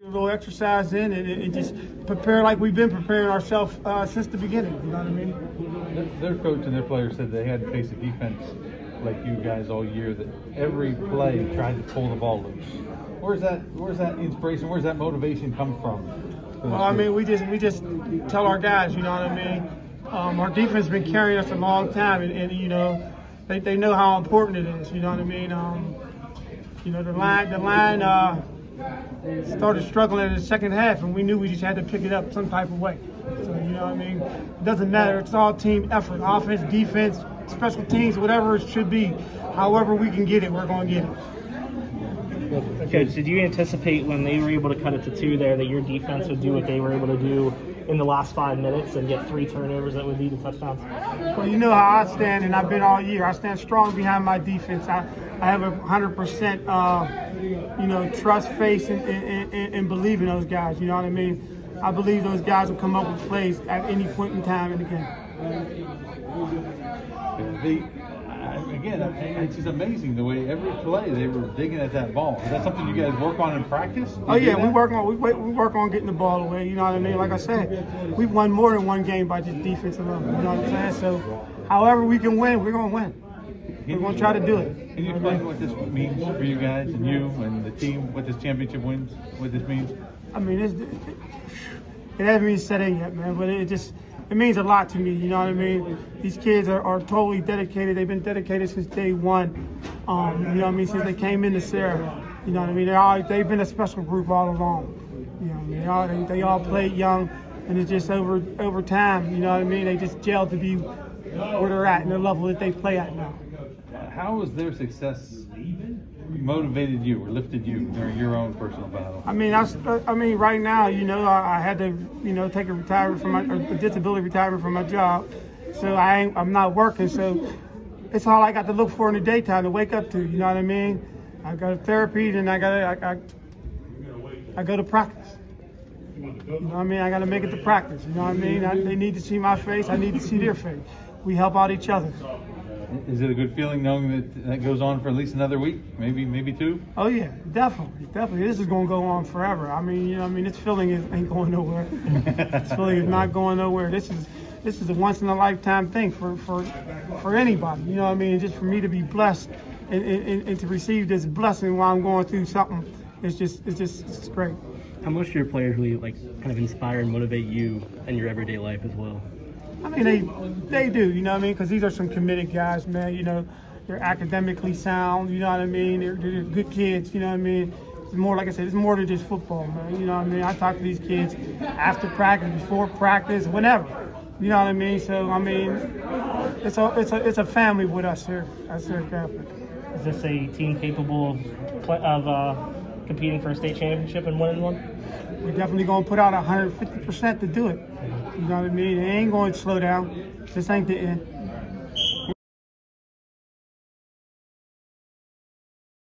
A little exercise in and, and just prepare like we've been preparing ourselves uh, since the beginning. You know what I mean? Their, their coach and their players said they had to face a defense like you guys all year that every play tried to pull the ball loose. Where's that? Where's that inspiration? Where's that motivation come from? Well, I mean, we just we just tell our guys, you know what I mean. Um, our defense has been carrying us a long time, and, and, you know they, they know how important it is. You know what I mean. Um, you know the line the line uh, started struggling in the second half, and we knew we just had to pick it up some type of way. So you know what I mean. It doesn't matter. It's all team effort, offense, defense, special teams, whatever it should be. However we can get it, we're going to get it. Coach, did you anticipate when they were able to cut it to two there that your defense would do what they were able to do in the last five minutes and get three turnovers that would lead to touchdowns? Well, you know how I stand, and I've been all year. I stand strong behind my defense. I, I have a hundred percent, uh, you know, trust, faith, and, and, and, and believe in those guys. You know what I mean? I believe those guys will come up with plays at any point in time in the game. The, again, it's just amazing the way every play they were digging at that ball. Is that something you guys work on in practice? Oh yeah, we work on we, we work on getting the ball away. You know what I mean? Like I said, we've won more than one game by just defense alone. You know what I'm saying? So, however we can win, we're gonna win. We're gonna try to do it. Can you explain what this means for you guys and you and the team? What this championship wins? What this means? I mean, it's, it, it hasn't been set in yet, man. But it just it means a lot to me. You know what I mean? These kids are, are totally dedicated. They've been dedicated since day one. Um, you know what I mean? Since they came into Serra. You know what I mean? They're all they've been a special group all along. You know what I mean? They all they, they all played young, and it's just over over time. You know what I mean? They just gelled to be where they're at and the level that they play at now. How was their success motivated you or lifted you during your own personal battle? I mean, I, I mean, right now, you know, I, I had to, you know, take a retirement from my a disability retirement from my job, so I ain't, I'm not working. So it's all I got to look for in the daytime to wake up to. You know what I mean? I go to therapy, and I got to, I, I, I go to practice. You know what I mean? I got to make it to practice. You know what I mean? I, they need to see my face. I need to see their face. We help out each other. Is it a good feeling knowing that that goes on for at least another week, maybe maybe two? Oh yeah, definitely, definitely. This is going to go on forever. I mean, you know, I mean, this feeling is, ain't going nowhere. this feeling is not going nowhere. This is this is a once in a lifetime thing for for for anybody. You know what I mean? Just for me to be blessed and, and, and to receive this blessing while I'm going through something, it's just it's just it's great. How much do your players really like kind of inspire and motivate you in your everyday life as well? I mean, they they do, you know what I mean? Because these are some committed guys, man. You know, they're academically sound, you know what I mean? They're, they're good kids, you know what I mean? It's more, like I said, it's more than just football, man. You know what I mean? I talk to these kids after practice, before practice, whenever. You know what I mean? So, I mean, it's a it's a it's a family with us here at Serra Catholic. Is this a team capable of, of uh, competing for a state championship and winning one? We're definitely going to put out 150% to do it. You know what I mean? It ain't going to slow down. This ain't the end.